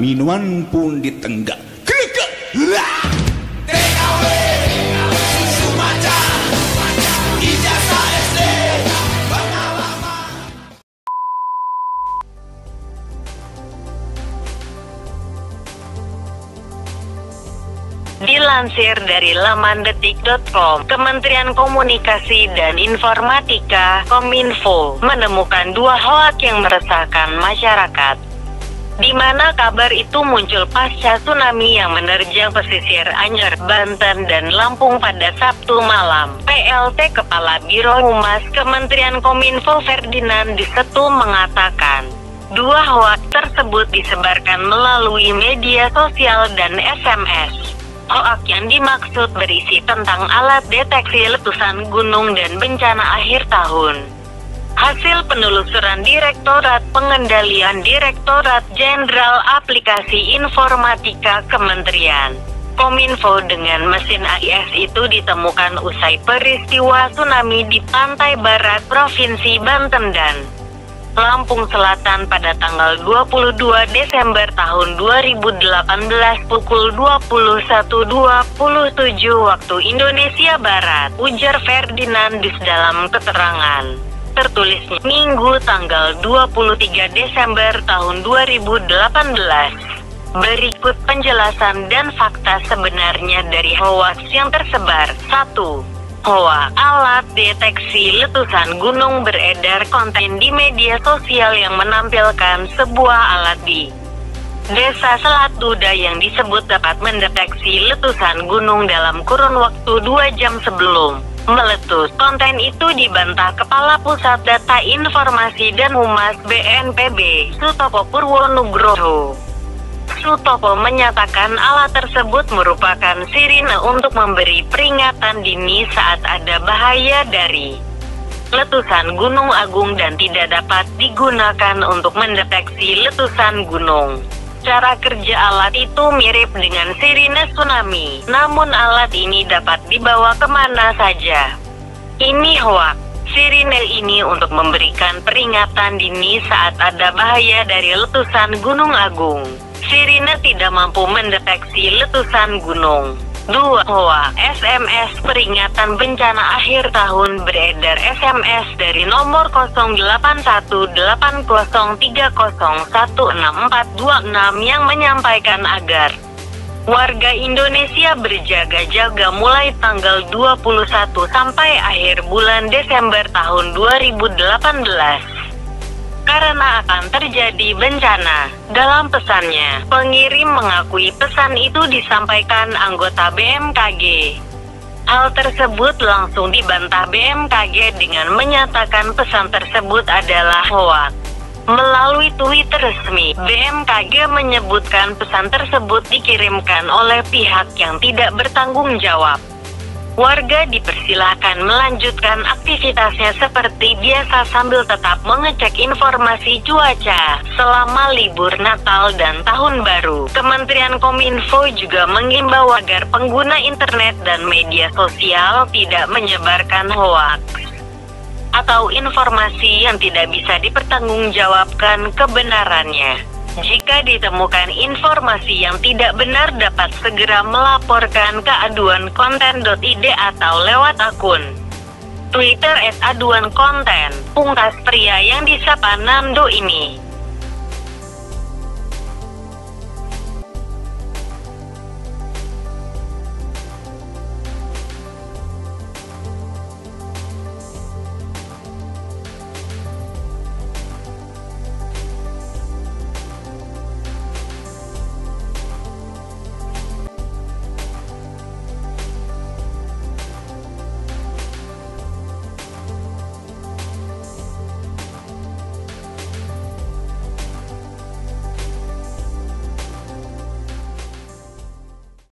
minuman pun ditenggak. Dilansir dari laman detik.com, Kementerian Komunikasi dan Informatika Kominfo menemukan dua hoak yang meresahkan masyarakat. Di mana kabar itu muncul pasca tsunami yang menerjang pesisir Anyer, Banten dan Lampung pada Sabtu malam. PLT Kepala Biro Humas Kementerian Kominfo Ferdinand Disetu mengatakan, Dua hoak tersebut disebarkan melalui media sosial dan SMS. Hoak yang dimaksud berisi tentang alat deteksi letusan gunung dan bencana akhir tahun. Hasil penelusuran Direktorat Pengendalian Direktorat Jenderal Aplikasi Informatika Kementerian Kominfo dengan mesin AIS itu ditemukan usai peristiwa tsunami di pantai barat Provinsi Banten dan Lampung Selatan pada tanggal 22 Desember tahun 2018 pukul 21.27 waktu Indonesia Barat, ujar Ferdinandus dalam keterangan. Tertulisnya Minggu tanggal 23 Desember tahun 2018. Berikut penjelasan dan fakta sebenarnya dari hoax yang tersebar. 1. Hoa, alat deteksi letusan gunung beredar konten di media sosial yang menampilkan sebuah alat di Desa Selat Duda yang disebut dapat mendeteksi letusan gunung dalam kurun waktu 2 jam sebelum meletus. Konten itu dibantah Kepala Pusat Data Informasi dan Humas BNPB, Sutopo Purwonugroho. Sutopo menyatakan alat tersebut merupakan sirine untuk memberi peringatan dini saat ada bahaya dari letusan Gunung Agung dan tidak dapat digunakan untuk mendeteksi letusan gunung. Cara kerja alat itu mirip dengan sirine tsunami, namun alat ini dapat dibawa ke mana saja. Ini hoax. Sirine ini untuk memberikan peringatan dini saat ada bahaya dari letusan Gunung Agung. Sirine tidak mampu mendeteksi letusan gunung. 2. Hoa, SMS peringatan bencana akhir tahun beredar SMS dari nomor 081803016426 yang menyampaikan agar warga Indonesia berjaga-jaga mulai tanggal 21 sampai akhir bulan Desember tahun 2018 karena akan terjadi bencana. Dalam pesannya, pengirim mengakui pesan itu disampaikan anggota BMKG. Hal tersebut langsung dibantah BMKG dengan menyatakan pesan tersebut adalah hoax. Melalui Twitter resmi, BMKG menyebutkan pesan tersebut dikirimkan oleh pihak yang tidak bertanggung jawab. Warga dipersilahkan melanjutkan aktivitasnya seperti biasa sambil tetap mengecek informasi cuaca selama libur Natal dan Tahun Baru. Kementerian Kominfo juga mengimbau agar pengguna internet dan media sosial tidak menyebarkan hoaks atau informasi yang tidak bisa dipertanggungjawabkan kebenarannya. Jika ditemukan informasi yang tidak benar dapat segera melaporkan ke aduan konten.id atau lewat akun Twitter at aduan konten. Pungkas pria yang disapa Nando ini